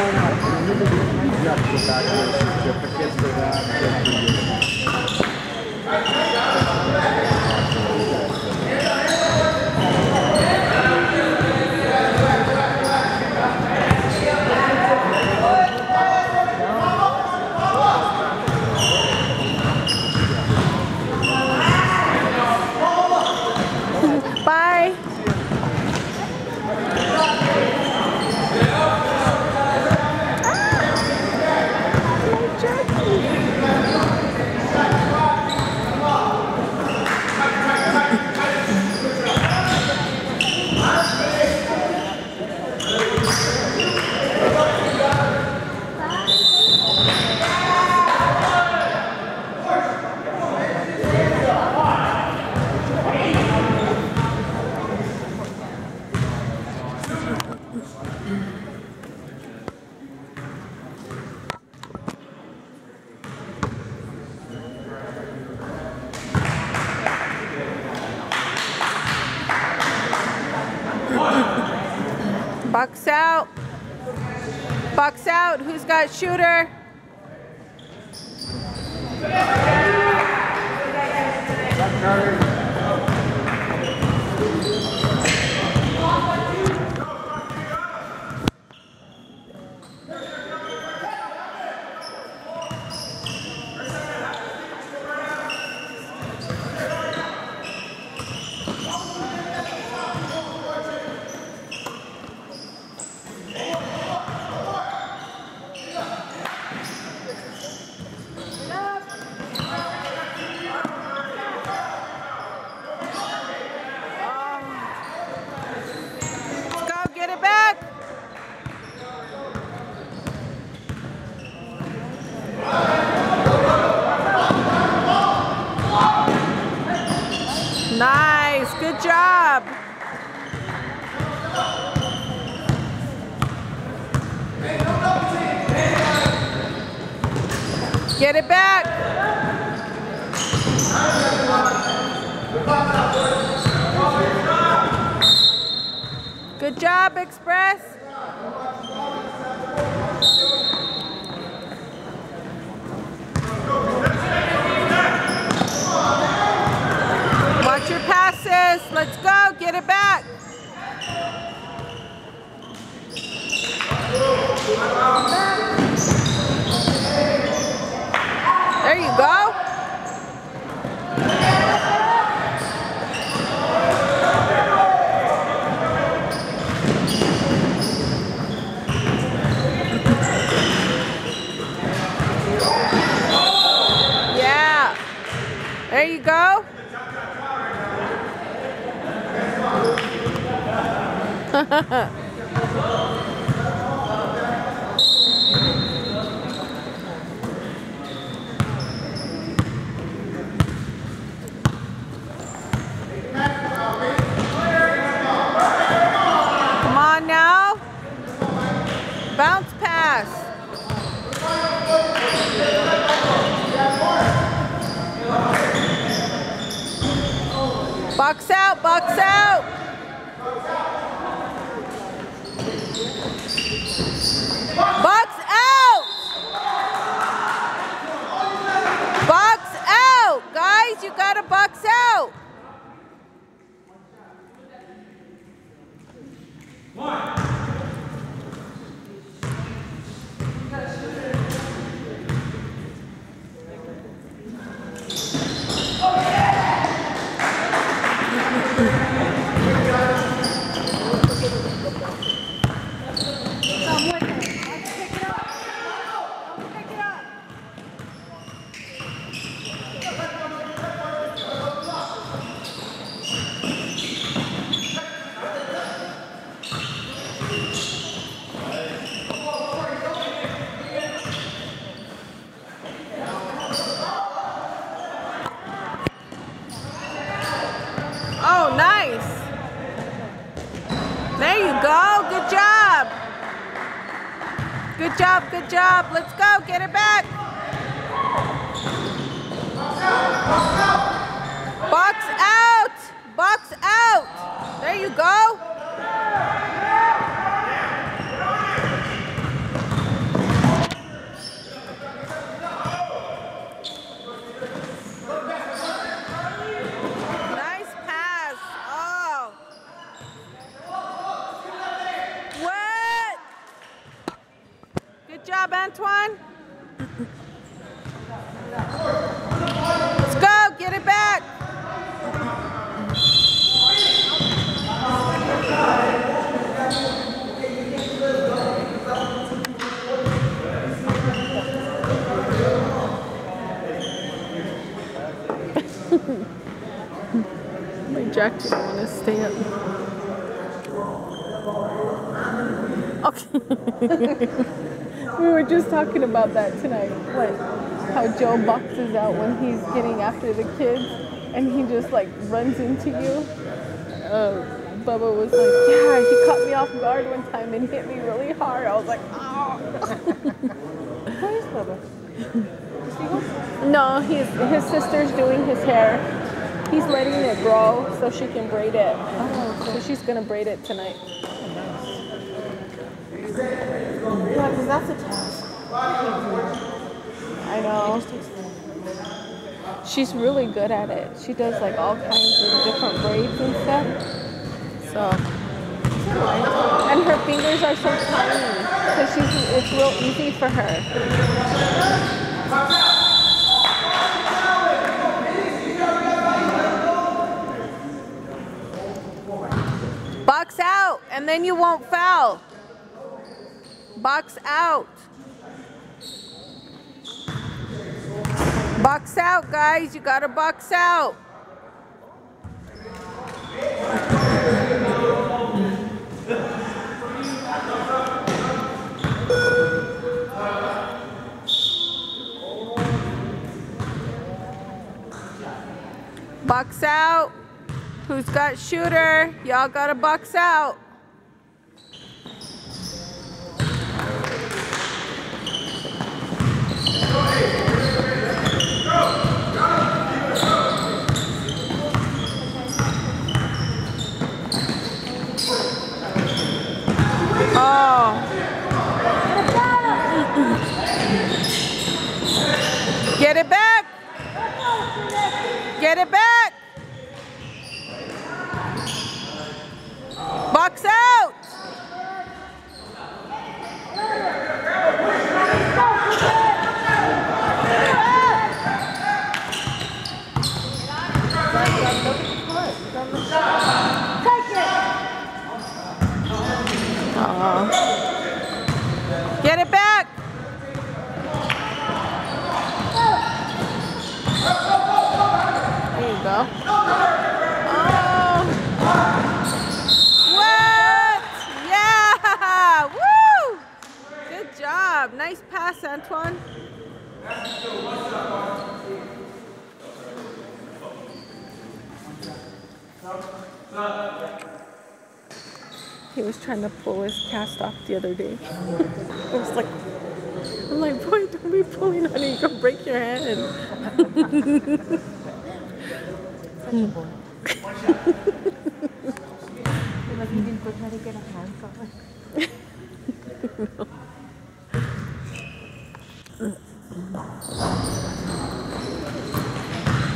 going Box out. Box out. Who's got shooter go. Get it back. Nice. Good job. Get it back. Good job, Express. Watch your passes. Let's go. Get it back. There you go. Yeah. There you go. Come on now. Bounce pass. Box out, box out. Box out. Box out. Guys, you got to box out. Oh, nice. There you go. Good job. Good job, job. Let's go. Get it back. Box out. Box out. There you go. Antoine. Let's go. Get it back. My jack didn't want to stay up. Okay. we were just talking about that tonight. What? How Joe boxes out when he's getting after the kids and he just like runs into you. Uh, Bubba was like, yeah, he caught me off guard one time and hit me really hard. I was like, oh. Where is Bubba? Is he home? No, he's his sister's doing his hair. He's letting it grow so she can braid it. Oh, So she's gonna braid it tonight. Yeah, because that's a. I know. She's really good at it. She does like all kinds of different braids and stuff. So, and her fingers are so tiny, so she's it's real easy for her. Box out, and then you won't foul. Box out. Box out, guys. You gotta box out. Box out. Who's got shooter? Y'all gotta box out. Oh. Get it back. Get it back. Box out. Aw. Get it back. There you go. Oh. What? Yeah. Woo. Good job. Nice pass, Antoine. He was trying to pull his cast off the other day. I was like, I'm like, boy, don't be pulling on it. You can break your hand. Such a boy. like he didn't put how to get a handcuff.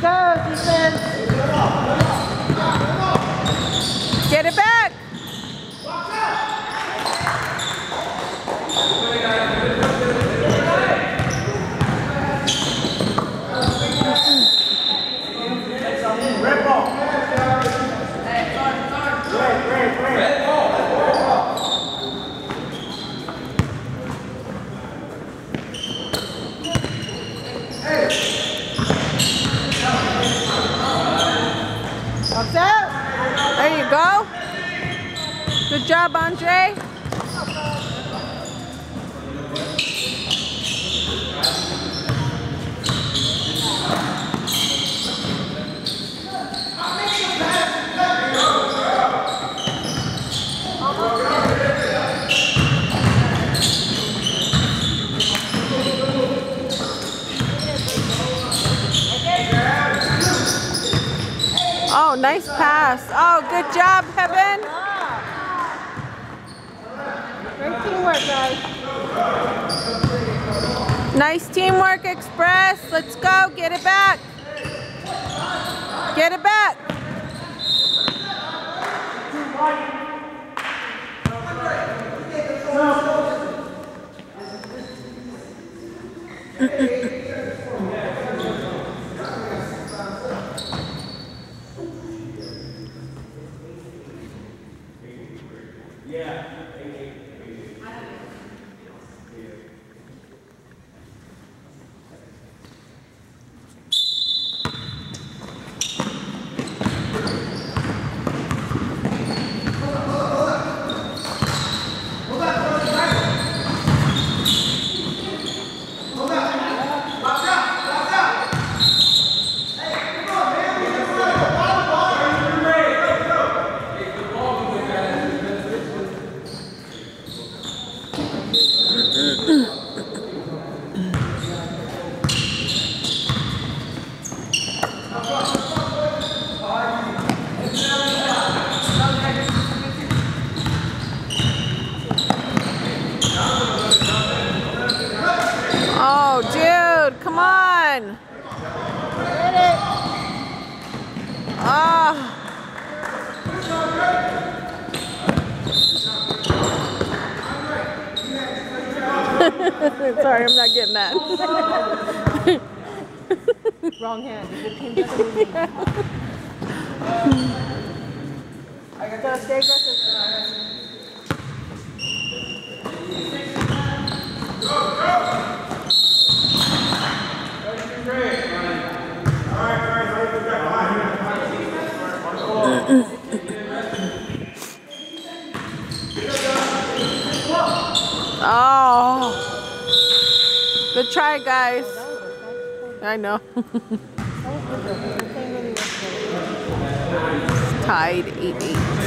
Go, defense. Get it back. Box out. There you go. Good job, Andre. Oh, nice pass. Oh, good job, Heaven. Great teamwork, guys. Nice teamwork, Express. Let's go. Get it back. Get it back. Sorry, I'm not getting that. Wrong hand. The team doesn't move. So stay aggressive. Oh. Good try, guys. I know. Tied 8 8.